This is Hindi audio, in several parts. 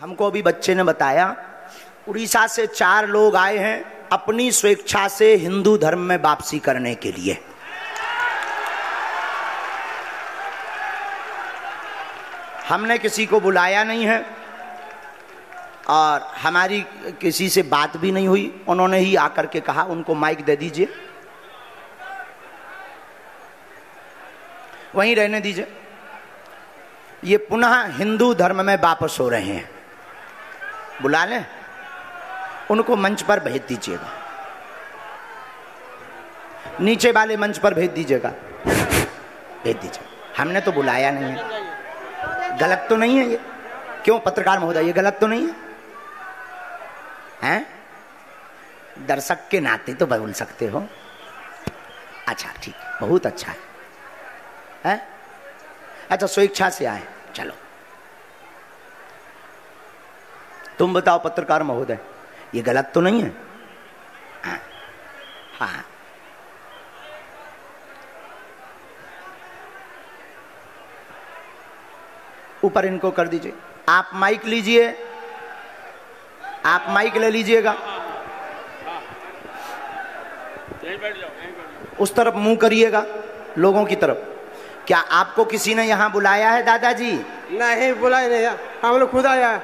हमको अभी बच्चे ने बताया, उड़ीसा से चार लोग आए हैं अपनी स्वेच्छा से हिंदू धर्म में वापसी करने के लिए। हमने किसी को बुलाया नहीं है और हमारी किसी से बात भी नहीं हुई। उन्होंने ही आकर के कहा, उनको माइक दे दीजिए। वहीं रहने दीजिए। ये पुनः हिंदू धर्म में वापस हो रहे हैं। बुला लें। उनको मंच पर भेज दीजिएगा। नीचे वाले मंच पर भेज दीजिएगा। भेज दीजिए। हमने तो बुलाया नहीं है। गलत तो नहीं है ये। क्यों पत्रकार महोदय, ये गलत तो नहीं है? हैं? दर्शक के नाते तो बोल सकते हो। अच्छा ठीक। बहुत अच्छा है। हैं? अच्छा स्वेच्छा से आए। चलो। तुम बताओ पत्रकार महोदय ये गलत तो नहीं है? हाँ, हाँ। ऊपर इनको कर दीजिए। आप माइक लीजिए। आप माइक ले लीजिएगा। उस तरफ़ मुँह करिएगा लोगों की तरफ़। क्या आपको किसी ने यहाँ बुलाया है दादाजी? नहीं बुलाया नहीं। हम लोग खुद आया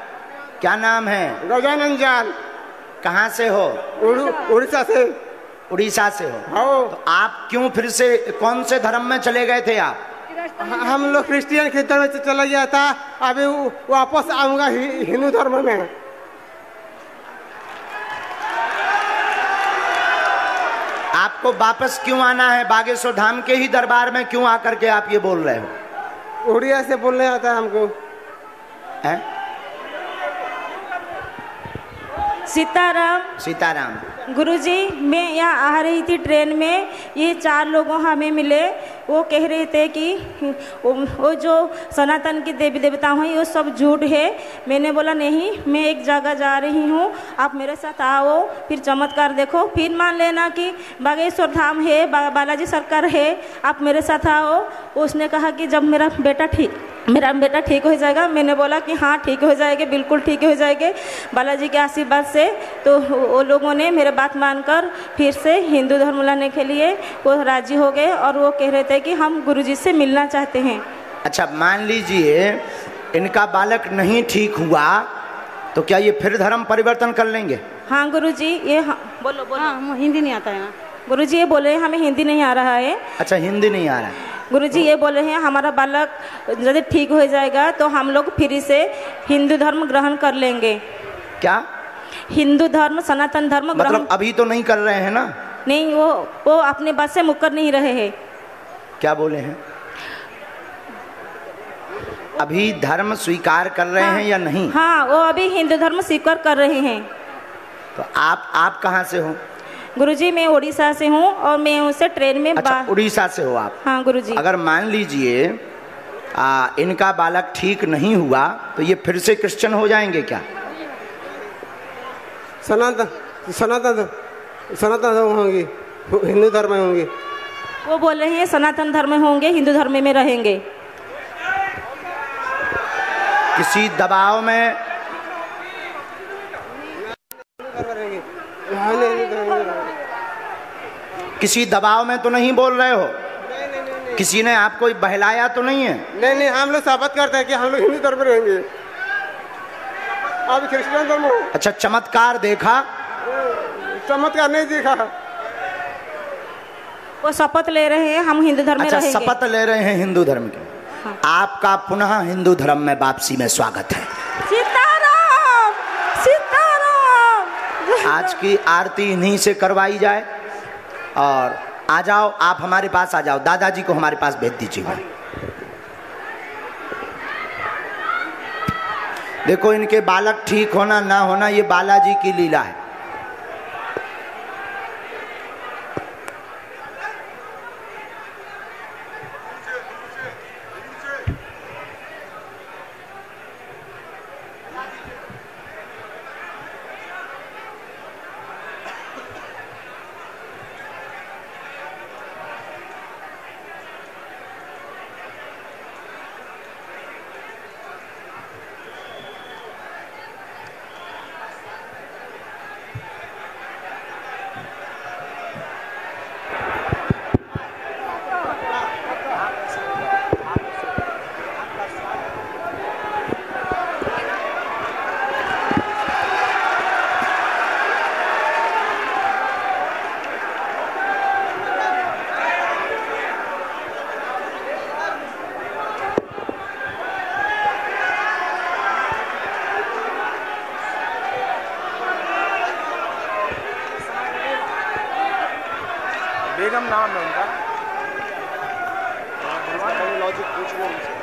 क्या नाम है? गजानन जान कहाँ से हो? उड़ीसा से। उड़ीसा से हो। हो। तो आप क्यों फिर से कौन से धर्म में चले गए थे आप? हम लोग क्रिश्चियन के धर्म से चला गया था। अभी वापस आऊँगा हिंदू धर्म में। आपको वापस क्यों आना है? बागेश्वर धाम के ही दरबार में क्यों आकर के आप ये बोल रहे हो? उड़िया से बोलने आता है हमको। है? सीताराम। सीताराम। गुरुजी मैं यहाँ आ रही थी ट्रेन में। ये चार लोगों हमें मिले। वो कह रहे थे कि वो, जो सनातन की देवी देवता हैं वो सब झूठ है। मैंने बोला नहीं मैं एक जगह जा रही हूँ। आप मेरे साथ आओ फिर चमत्कार देखो। फिर मान लेना कि बागेश्वर धाम है बा, बालाजी सरकार है। आप मेरे साथ आओ। उसने कहा कि जब मेरा बेटा ठीक मेरा बेटा ठीक हो जाएगा। मैंने बोला कि हाँ ठीक हो जाएगा बिल्कुल ठीक हो जाएँगे। बालाजी के आशीर्वाद से तो वो लोगों ने मेरे बात मानकर फिर से हिंदू धर्म लाने के लिए वो राज़ी हो गए और वो कह रहे थे कि हम गुरुजी से मिलना चाहते हैं। अच्छा मान लीजिए इनका बालक नहीं ठीक हुआ तो क्या ये फिर धर्म परिवर्तन कर लेंगे? हाँ गुरुजी ये हाँ, बोलो बोलो। हाँ हिंदी नहीं आता है ना। गुरुजी ये बोले हमें हिंदी नहीं आ रहा है। अच्छा हिंदी नहीं आ रहा है। गुरुजी ये बोले हैं हमारा बालक यदि ठीक हो जाएगा तो हम लोग फिर से हिंदू धर्म ग्रहण कर लेंगे। क्या? हिंदू धर्म सनातन धर्म मतलब अभी तो नहीं कर रहे हैं ना? नहीं वो वो अपने बात से मुकर नहीं रहे हैं। क्या बोले हैं? अभी धर्म स्वीकार कर रहे हाँ, हैं या नहीं? हाँ वो अभी हिंदू धर्म स्वीकार कर रहे हैं। तो आप आप कहाँ से हो? गुरुजी मैं उड़ीसा से हूँ और मैं उनसे ट्रेन में अच्छा बा... उड़ीसा से हो आप। हाँ गुरुजी। अगर मान लीजिए इनका बालक ठीक नहीं हुआ तो ये फिर से क्रिश्चियन हो जाएँगे क्या? सनातन सनातन सनातन धर्म होंगी हिंदू धर्म में होंगी। वो बोल रहे हैं सनातन धर्म में होंगे हिंदू धर्म में रहेंगे। किसी दबाव में हाँ, नहीं, नहीं, नहीं, नहीं, किसी दबाव में तो नहीं बोल रहे हो? किसी ने आपको बहलाया तो नहीं है? नहीं नहीं हम लोग शपथ करते हैं कि हम लोग हिंदू धर्म में रहेंगे। अब क्रिश्चियन धर्म अच्छा चमत्कार देखा। चमत्कार नहीं देखा। वो शपथ ले रहे हैं हम हिंदू धर्म में अच्छा रहेंगे। शपथ ले रहे हैं हिंदू धर्म के। हाँ। आपका पुनः हिंदू धर्म में वापसी में स्वागत है। सीताराम आज की आरती इन्हीं से करवाई जाए। और आ जाओ, आप हमारे पास आ जाओ। दादाजी को हमारे पास भेज दीजिएगा। देखो, इनके बालक ठीक होना, ना होना, ये बालाजी की लीला है। निगम नाम है उनका। लॉजिक पूछ लो उनसे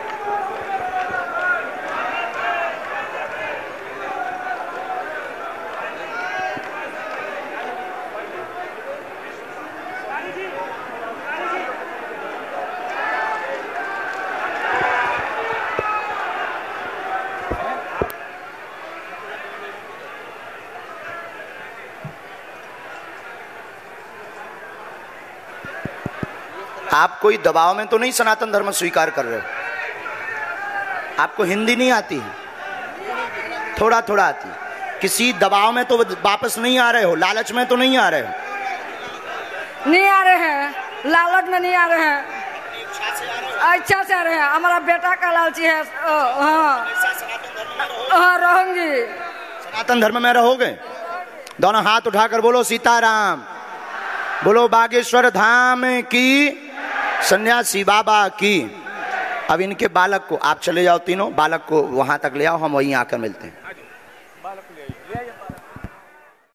आप कोई दबाव में तो नहीं सनातन धर्म स्वीकार कर रहे हो। आपको हिंदी नहीं आती है। थोड़ा थोड़ा आती है। किसी दबाव में तो वापस नहीं आ रहे हो लालच में तो नहीं आ रहे हो। नहीं आ रहे हैं। लालच में नहीं आ रहे हैं। अच्छा से आ रहे हैं। हमारा बेटा का लालची है। हाँ। हाँ रहूँगी। सनातन धर्म में रहोगे? दोनों हाथ उठाकर बोलो सीताराम। बोलो बागेश्वर धाम की सन्यासी बाबा की। अब इनके बालक को, आप चले जाओ तीनों, बालक को वहाँ तक ले आओ, हम वहीं आकर मिलते हैं।